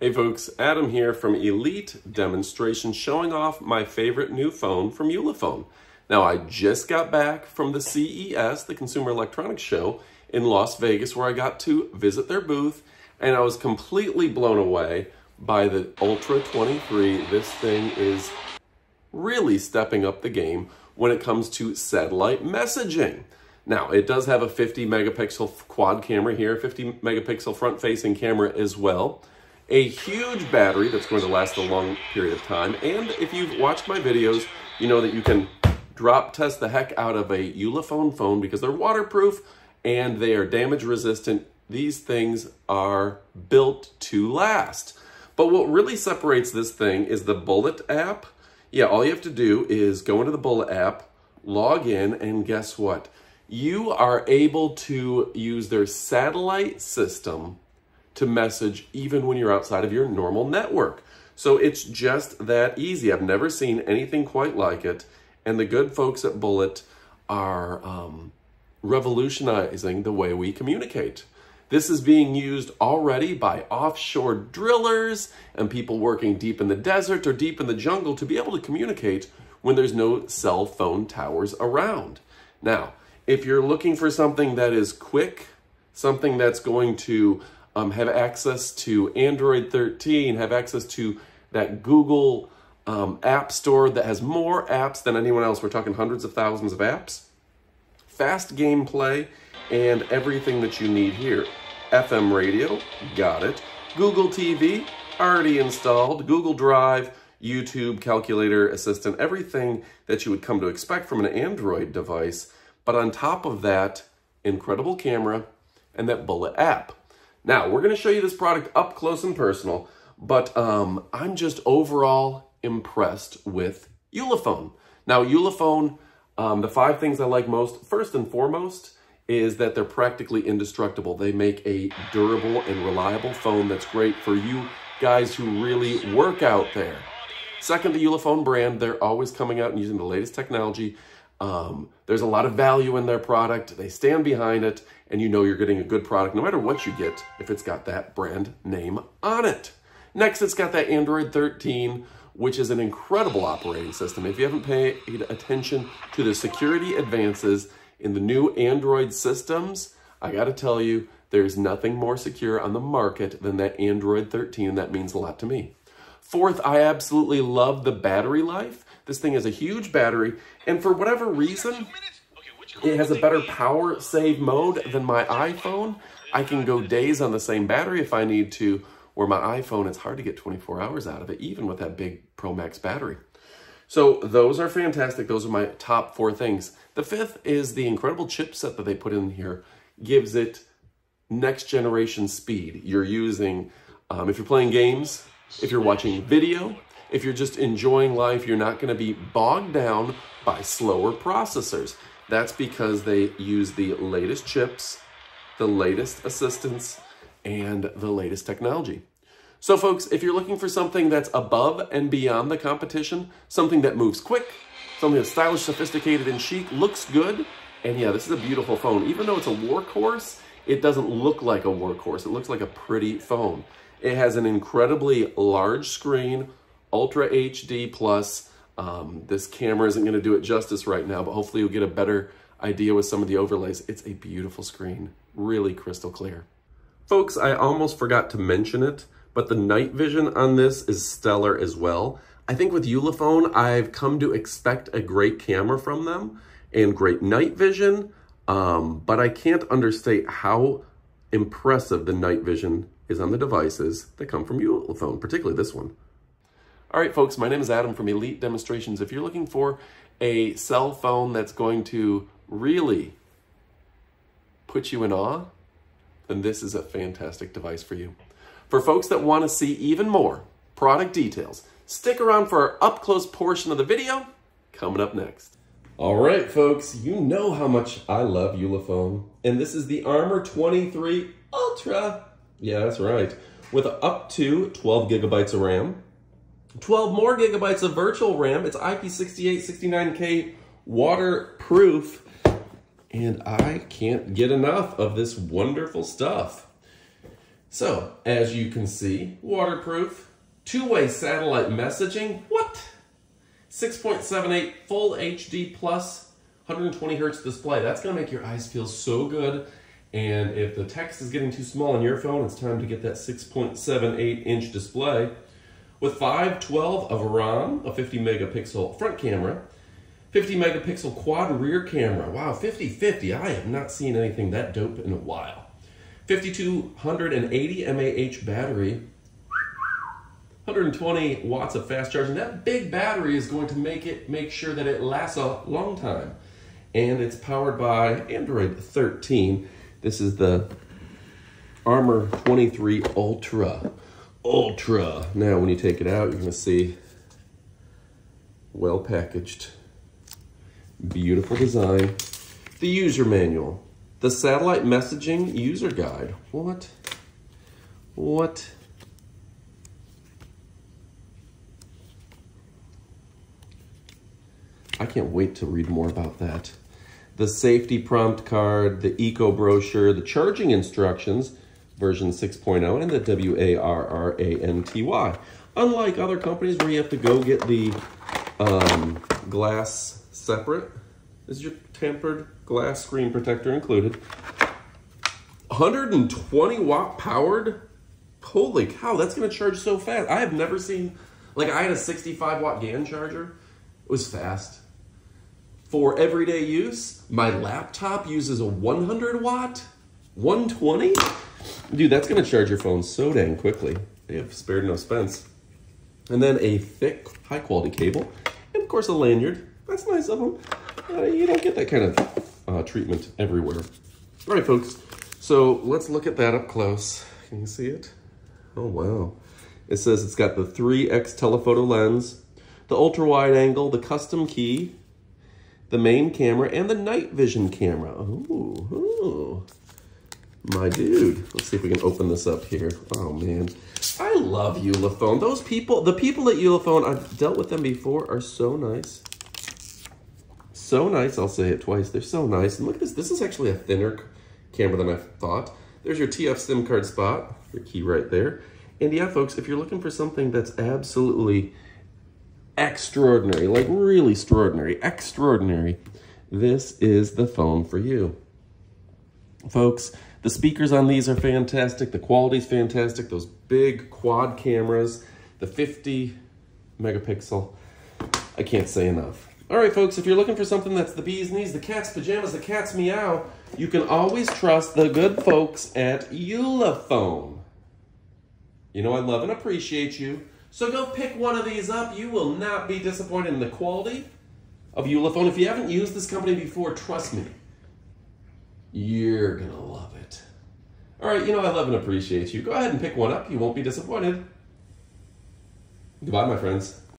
Hey folks, Adam here from Elite Demonstration showing off my favorite new phone from Ulefone. Now I just got back from the CES, the Consumer Electronics Show in Las Vegas where I got to visit their booth and I was completely blown away by the Ultra 23. This thing is really stepping up the game when it comes to satellite messaging. Now, it does have a 50 megapixel quad camera here, 50 megapixel front facing camera as well a huge battery that's going to last a long period of time. And if you've watched my videos, you know that you can drop test the heck out of a Ulefone phone because they're waterproof and they are damage resistant. These things are built to last. But what really separates this thing is the Bullitt app. Yeah, all you have to do is go into the Bullitt app, log in, and guess what? You are able to use their satellite system to message even when you're outside of your normal network. So it's just that easy. I've never seen anything quite like it. And the good folks at Bullitt are um, revolutionizing the way we communicate. This is being used already by offshore drillers and people working deep in the desert or deep in the jungle to be able to communicate when there's no cell phone towers around. Now, if you're looking for something that is quick, something that's going to um, have access to Android 13, have access to that Google um, App Store that has more apps than anyone else. We're talking hundreds of thousands of apps. Fast gameplay and everything that you need here. FM radio, got it. Google TV, already installed. Google Drive, YouTube, calculator, assistant, everything that you would come to expect from an Android device. But on top of that, incredible camera and that Bullitt app. Now, we're going to show you this product up close and personal, but um, I'm just overall impressed with Ulefone. Now, Ulefone, um, the five things I like most, first and foremost, is that they're practically indestructible. They make a durable and reliable phone that's great for you guys who really work out there. Second, the Ulefone brand, they're always coming out and using the latest technology um, there's a lot of value in their product. They stand behind it, and you know you're getting a good product no matter what you get if it's got that brand name on it. Next, it's got that Android 13, which is an incredible operating system. If you haven't paid attention to the security advances in the new Android systems, I gotta tell you, there's nothing more secure on the market than that Android 13, and that means a lot to me. Fourth, I absolutely love the battery life. This thing has a huge battery, and for whatever reason, it has a better power save mode than my iPhone. I can go days on the same battery if I need to, where my iPhone, it's hard to get 24 hours out of it, even with that big Pro Max battery. So those are fantastic. Those are my top four things. The fifth is the incredible chipset that they put in here gives it next generation speed. You're using, um, if you're playing games, if you're watching video, if you're just enjoying life, you're not going to be bogged down by slower processors. That's because they use the latest chips, the latest assistants, and the latest technology. So folks, if you're looking for something that's above and beyond the competition, something that moves quick, something that's stylish, sophisticated, and chic, looks good, and yeah, this is a beautiful phone. Even though it's a workhorse, it doesn't look like a workhorse. It looks like a pretty phone. It has an incredibly large screen, Ultra HD Plus. Um, this camera isn't going to do it justice right now, but hopefully you'll get a better idea with some of the overlays. It's a beautiful screen, really crystal clear. Folks, I almost forgot to mention it, but the night vision on this is stellar as well. I think with Ulefone, I've come to expect a great camera from them and great night vision, um, but I can't understate how impressive the night vision is on the devices that come from Ulefone, particularly this one. All right, folks, my name is Adam from Elite Demonstrations. If you're looking for a cell phone that's going to really put you in awe, then this is a fantastic device for you. For folks that want to see even more product details, stick around for our up-close portion of the video coming up next. All right, folks, you know how much I love Ulefone, and this is the Armor 23 Ultra. Yeah, that's right. With up to 12 gigabytes of RAM, 12 more gigabytes of virtual RAM. It's IP68 69K waterproof. And I can't get enough of this wonderful stuff. So, as you can see, waterproof, two-way satellite messaging, what? 6.78 full HD plus 120 hertz display. That's gonna make your eyes feel so good. And if the text is getting too small on your phone, it's time to get that 6.78 inch display. With 512 of RAM, a 50 megapixel front camera, 50 megapixel quad rear camera. Wow, 50-50. I have not seen anything that dope in a while. 5280 mAh battery, 120 watts of fast charging. That big battery is going to make it make sure that it lasts a long time. And it's powered by Android 13. This is the Armor 23 Ultra. Ultra. Now when you take it out, you're gonna see well packaged. Beautiful design. The user manual. The satellite messaging user guide. What? What? I can't wait to read more about that. The safety prompt card, the eco brochure, the charging instructions, version 6.0, and the W-A-R-R-A-N-T-Y. Unlike other companies where you have to go get the um, glass separate, is your tempered glass screen protector included. 120 watt powered? Holy cow, that's gonna charge so fast. I have never seen, like I had a 65 watt GAN charger. It was fast. For everyday use, my laptop uses a 100 watt, 120? Dude, that's gonna charge your phone so dang quickly. They have spared no expense. And then a thick, high quality cable. And of course a lanyard. That's nice of them. Uh, you don't get that kind of uh, treatment everywhere. All right, folks. So let's look at that up close. Can you see it? Oh, wow. It says it's got the 3X telephoto lens, the ultra wide angle, the custom key, the main camera, and the night vision camera. Ooh, ooh. My dude. Let's see if we can open this up here. Oh, man. I love Ulefone. Those people, the people at Ulefone, I've dealt with them before, are so nice. So nice. I'll say it twice. They're so nice. And look at this. This is actually a thinner camera than I thought. There's your TF SIM card spot, your key right there. And yeah, folks, if you're looking for something that's absolutely extraordinary, like really extraordinary, extraordinary, this is the phone for you. Folks, the speakers on these are fantastic. The quality's fantastic. Those big quad cameras, the 50 megapixel. I can't say enough. All right, folks, if you're looking for something that's the bee's knees, the cat's pajamas, the cat's meow, you can always trust the good folks at Ulefone. You know I love and appreciate you. So go pick one of these up. You will not be disappointed in the quality of Ulefone. If you haven't used this company before, trust me, you're going to love it. All right, you know I love and appreciate you. Go ahead and pick one up. You won't be disappointed. Goodbye, my friends.